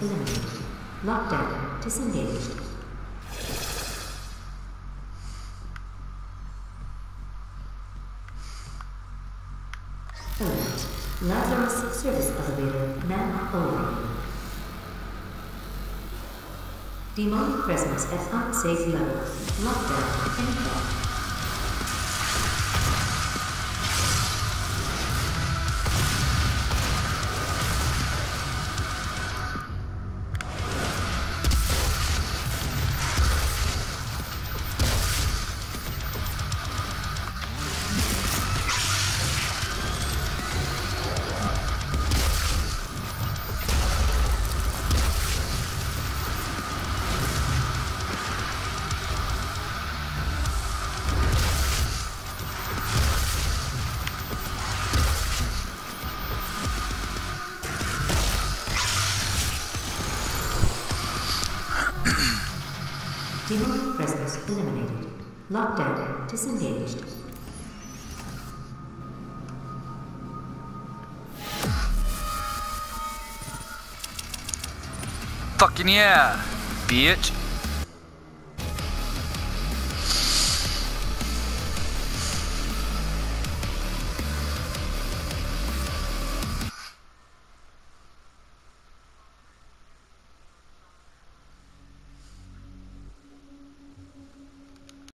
eliminated. Lockdown disengaged. Alert. Lazarus service elevator now over. Demonic presence at unsafe level. Lockdown in Demonic presence eliminated. Lockdown disengaged. Fucking yeah, bitch.